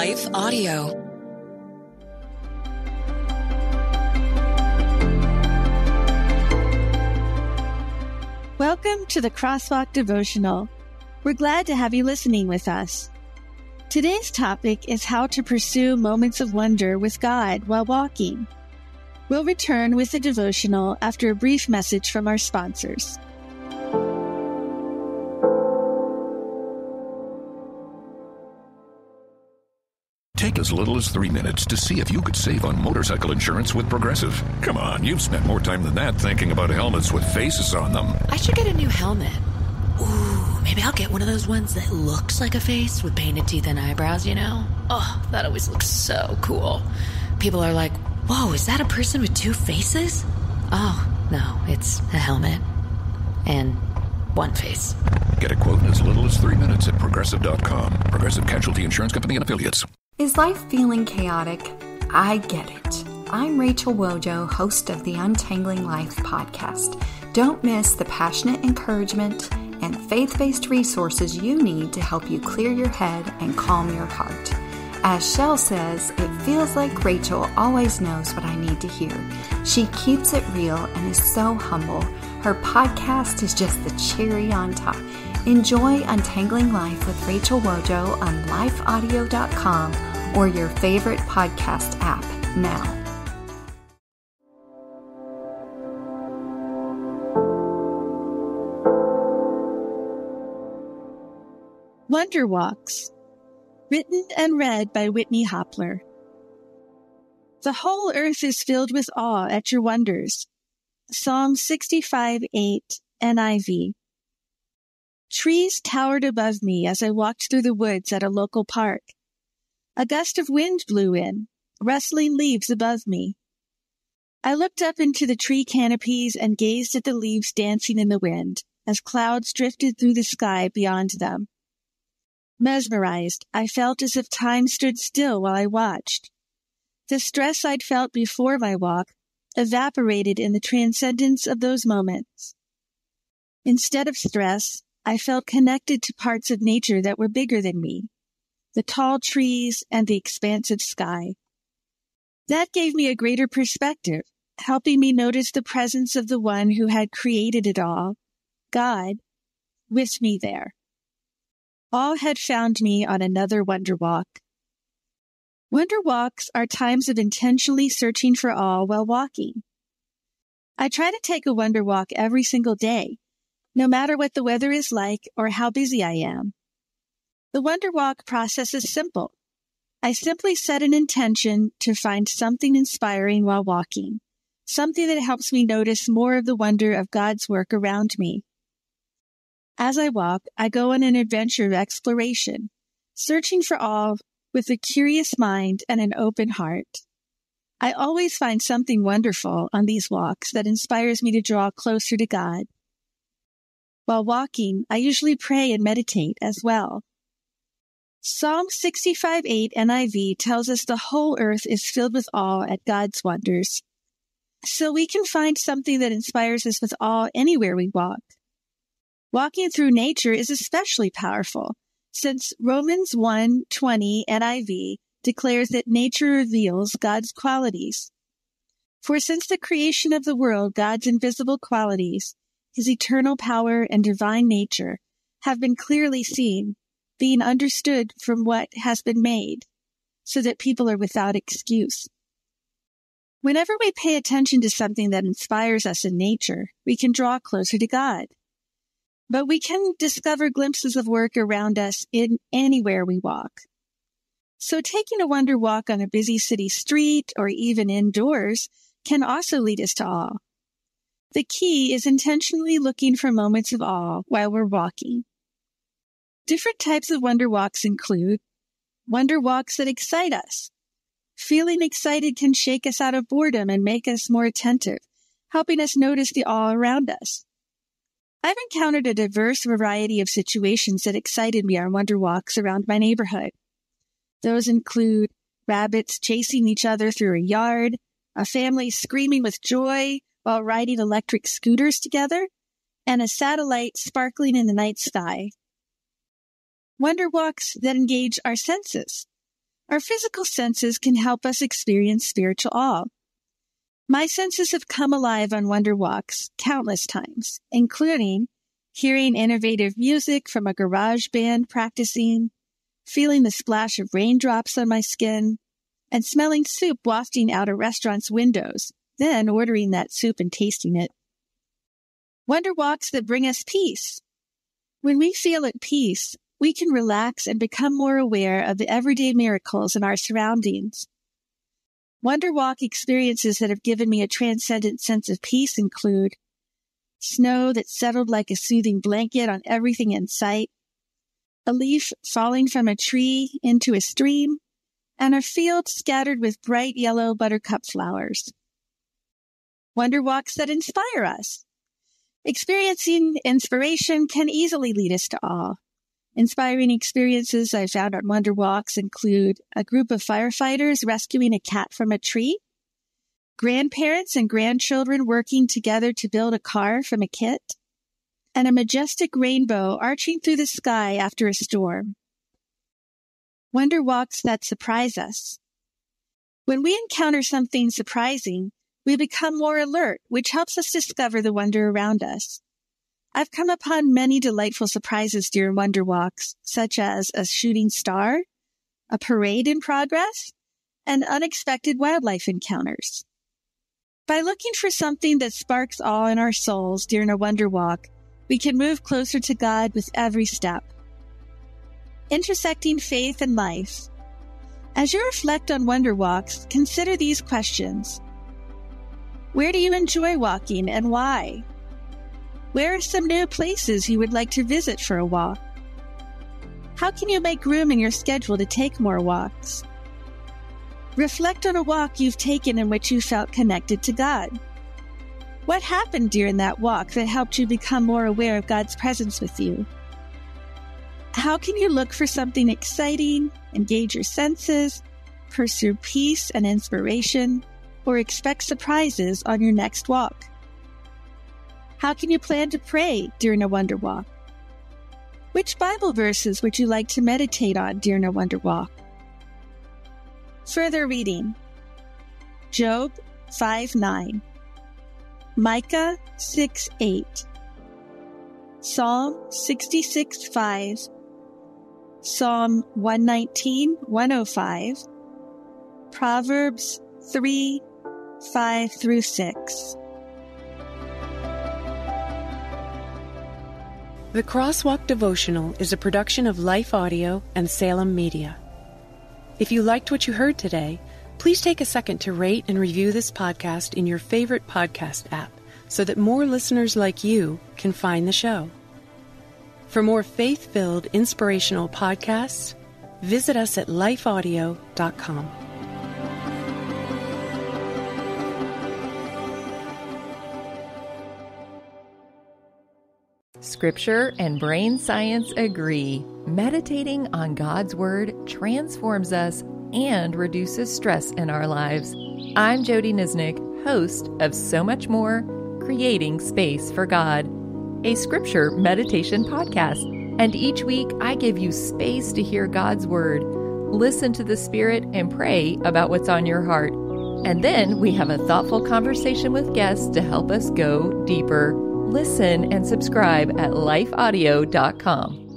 Life Audio. Welcome to the Crosswalk Devotional. We're glad to have you listening with us. Today's topic is how to pursue moments of wonder with God while walking. We'll return with the devotional after a brief message from our sponsors. As little as three minutes to see if you could save on motorcycle insurance with Progressive. Come on, you've spent more time than that thinking about helmets with faces on them. I should get a new helmet. Ooh, maybe I'll get one of those ones that looks like a face with painted teeth and eyebrows, you know? Oh, that always looks so cool. People are like, whoa, is that a person with two faces? Oh, no, it's a helmet. And one face. Get a quote in as little as three minutes at progressive.com. Progressive Casualty Insurance Company and Affiliates. Is life feeling chaotic? I get it. I'm Rachel Wojo, host of the Untangling Life podcast. Don't miss the passionate encouragement and faith based resources you need to help you clear your head and calm your heart. As Shell says, it feels like Rachel always knows what I need to hear. She keeps it real and is so humble. Her podcast is just the cherry on top. Enjoy Untangling Life with Rachel Wojo on lifeaudio.com or your favorite podcast app now. Wonder Walks, written and read by Whitney Hopler. The whole earth is filled with awe at your wonders. Psalm 65 8 NIV. Trees towered above me as I walked through the woods at a local park. A gust of wind blew in, rustling leaves above me. I looked up into the tree canopies and gazed at the leaves dancing in the wind as clouds drifted through the sky beyond them. Mesmerized, I felt as if time stood still while I watched. The stress I'd felt before my walk evaporated in the transcendence of those moments. Instead of stress, I felt connected to parts of nature that were bigger than me the tall trees, and the expansive sky. That gave me a greater perspective, helping me notice the presence of the one who had created it all, God, with me there. All had found me on another wonder walk. Wonder walks are times of intentionally searching for all while walking. I try to take a wonder walk every single day, no matter what the weather is like or how busy I am. The Wonder Walk process is simple. I simply set an intention to find something inspiring while walking, something that helps me notice more of the wonder of God's work around me. As I walk, I go on an adventure of exploration, searching for all with a curious mind and an open heart. I always find something wonderful on these walks that inspires me to draw closer to God. While walking, I usually pray and meditate as well. Psalm 65 8 NIV tells us the whole earth is filled with awe at God's wonders. So we can find something that inspires us with awe anywhere we walk. Walking through nature is especially powerful since Romans 1 20 NIV declares that nature reveals God's qualities. For since the creation of the world, God's invisible qualities, his eternal power and divine nature, have been clearly seen being understood from what has been made so that people are without excuse. Whenever we pay attention to something that inspires us in nature, we can draw closer to God. But we can discover glimpses of work around us in anywhere we walk. So taking a wonder walk on a busy city street or even indoors can also lead us to awe. The key is intentionally looking for moments of awe while we're walking. Different types of wonder walks include wonder walks that excite us. Feeling excited can shake us out of boredom and make us more attentive, helping us notice the awe around us. I've encountered a diverse variety of situations that excited me on wonder walks around my neighborhood. Those include rabbits chasing each other through a yard, a family screaming with joy while riding electric scooters together, and a satellite sparkling in the night sky wonder walks that engage our senses. Our physical senses can help us experience spiritual awe. My senses have come alive on wonder walks countless times, including hearing innovative music from a garage band practicing, feeling the splash of raindrops on my skin, and smelling soup wafting out a restaurant's windows, then ordering that soup and tasting it. Wonder walks that bring us peace. When we feel at peace, we can relax and become more aware of the everyday miracles in our surroundings. Wonder walk experiences that have given me a transcendent sense of peace include snow that settled like a soothing blanket on everything in sight, a leaf falling from a tree into a stream, and a field scattered with bright yellow buttercup flowers. Wonder walks that inspire us. Experiencing inspiration can easily lead us to awe. Inspiring experiences I found on Wonder Walks include a group of firefighters rescuing a cat from a tree, grandparents and grandchildren working together to build a car from a kit, and a majestic rainbow arching through the sky after a storm. Wonder walks that surprise us. When we encounter something surprising, we become more alert, which helps us discover the wonder around us. I've come upon many delightful surprises during wonder walks, such as a shooting star, a parade in progress, and unexpected wildlife encounters. By looking for something that sparks awe in our souls during a wonder walk, we can move closer to God with every step. Intersecting faith and life. As you reflect on wonder walks, consider these questions. Where do you enjoy walking and why? Where are some new places you would like to visit for a walk? How can you make room in your schedule to take more walks? Reflect on a walk you've taken in which you felt connected to God. What happened during that walk that helped you become more aware of God's presence with you? How can you look for something exciting, engage your senses, pursue peace and inspiration, or expect surprises on your next walk? How can you plan to pray during a wonder walk? Which Bible verses would you like to meditate on during a wonder walk? Further reading Job 5 9. Micah 6 8, Psalm 66 5, Psalm 119 105, Proverbs 3 5 through 6. The Crosswalk Devotional is a production of Life Audio and Salem Media. If you liked what you heard today, Please take a second to rate and review this podcast in your favorite podcast app so that more listeners like you can find the show. For more faith filled, inspirational podcasts, visit us at lifeaudio.com. Scripture and brain science agree. Meditating on God's Word transforms us and reduces stress in our lives. I'm Jodie Niznik, host of So Much More Creating Space for God, a scripture meditation podcast. And each week I give you space to hear God's Word, listen to the Spirit, and pray about what's on your heart. And then we have a thoughtful conversation with guests to help us go deeper. Listen and subscribe at lifeaudio.com.